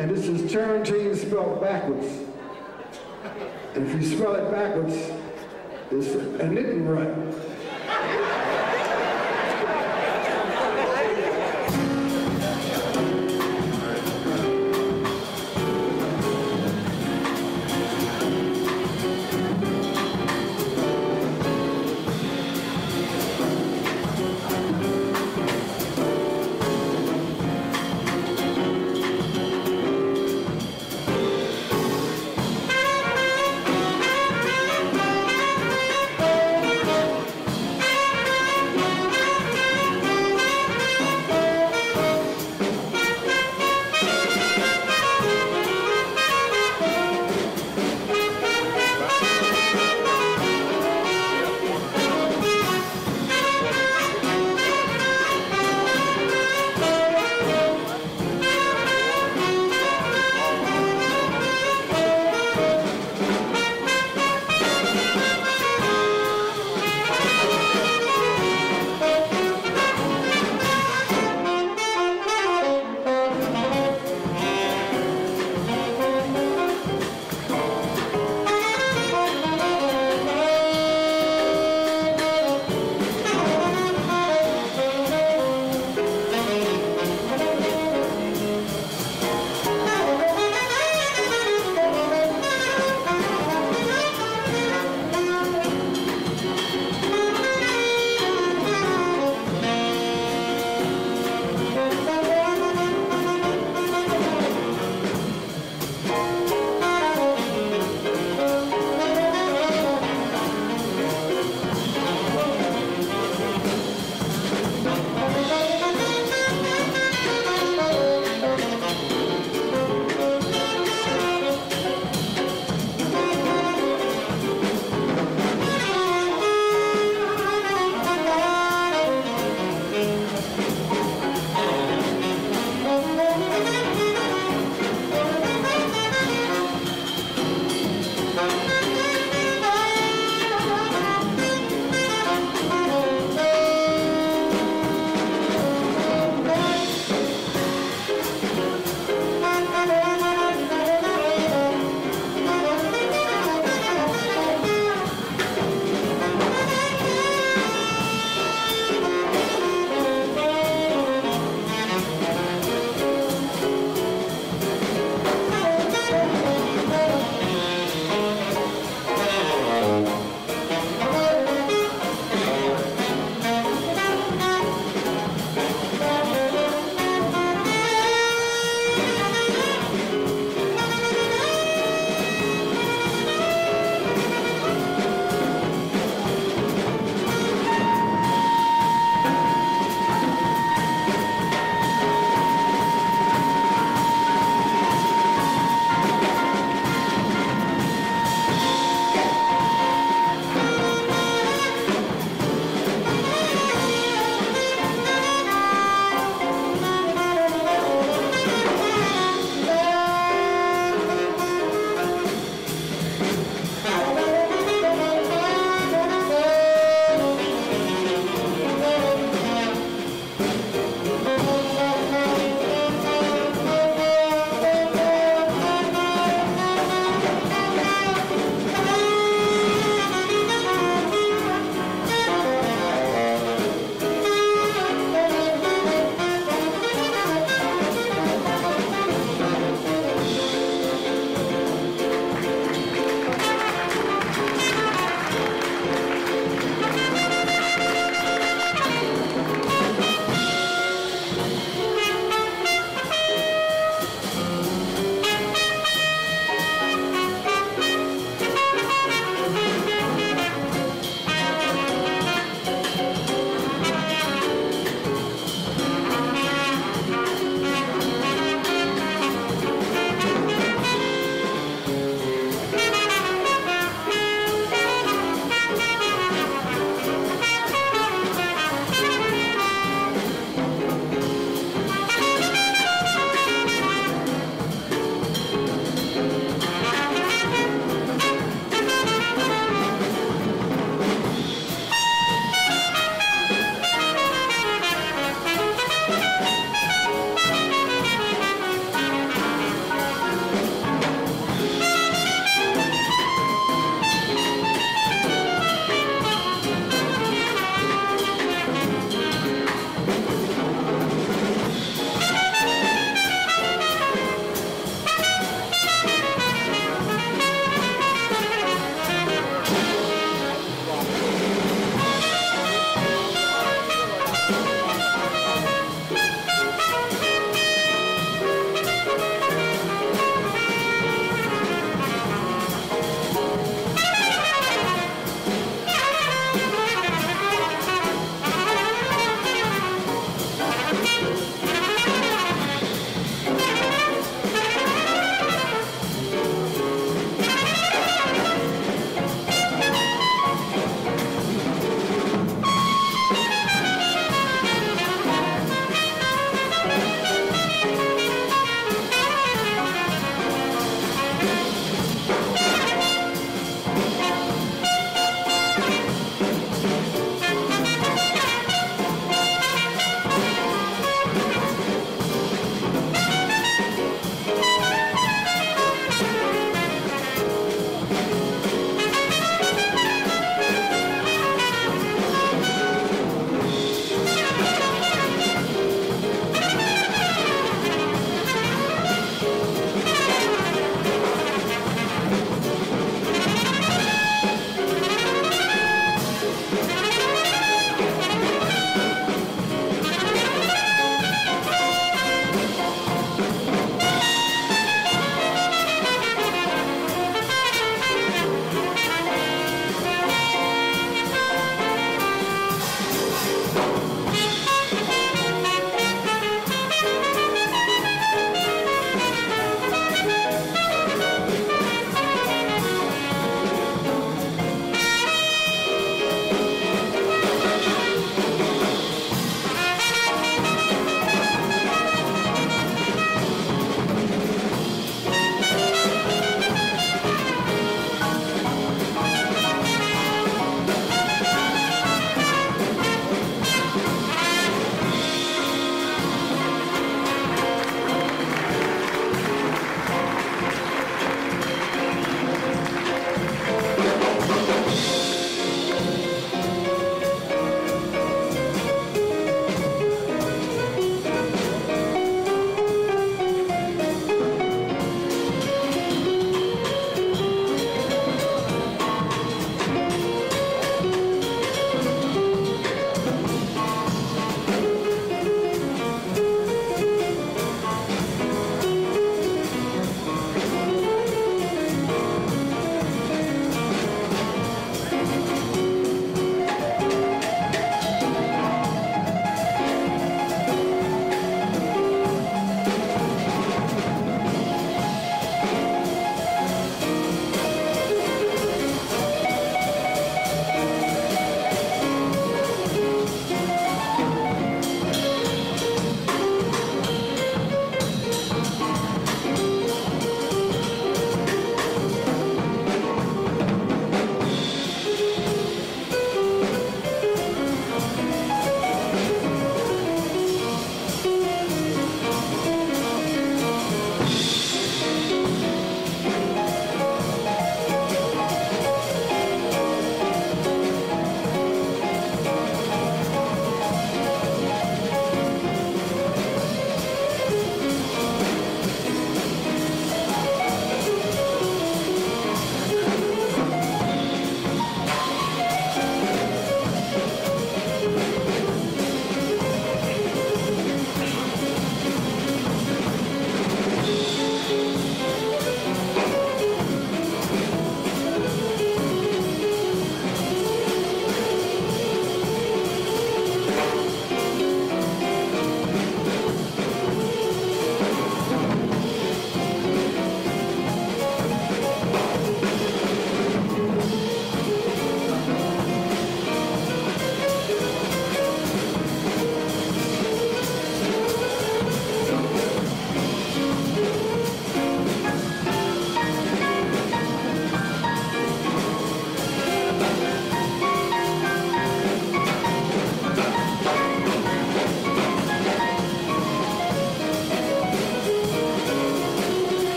And this is Turrentine spelled backwards. And if you spell it backwards, it's a knitting right.